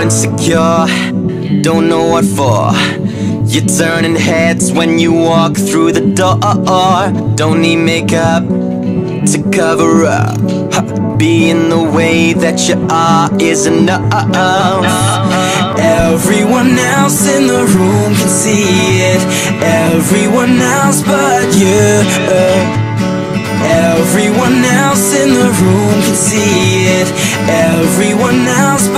Insecure, don't know what for. You're turning heads when you walk through the door. Don't need makeup to cover up. Being the way that you are is enough. Everyone else in the room can see it. Everyone else but you. Everyone else in the room can see it. Everyone else.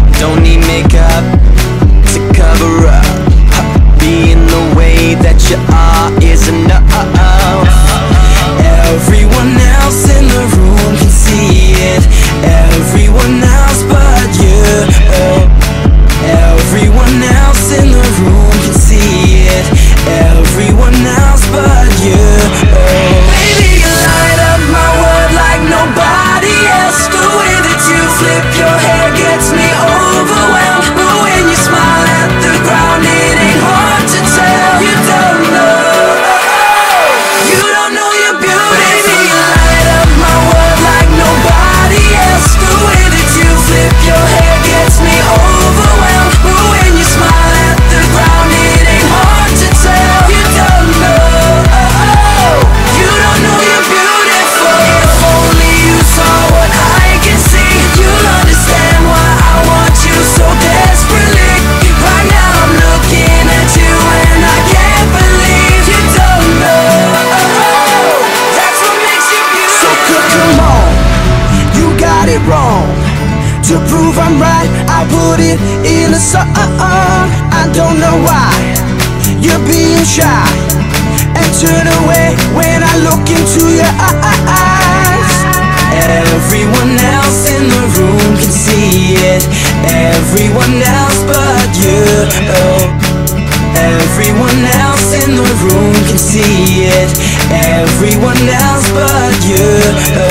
To prove I'm right, I put it in a song. I don't know why you're being shy and turn away when I look into your eyes. Everyone else in the room can see it. Everyone else but you. Oh. Everyone else in the room can see it. Everyone else but you. Baby,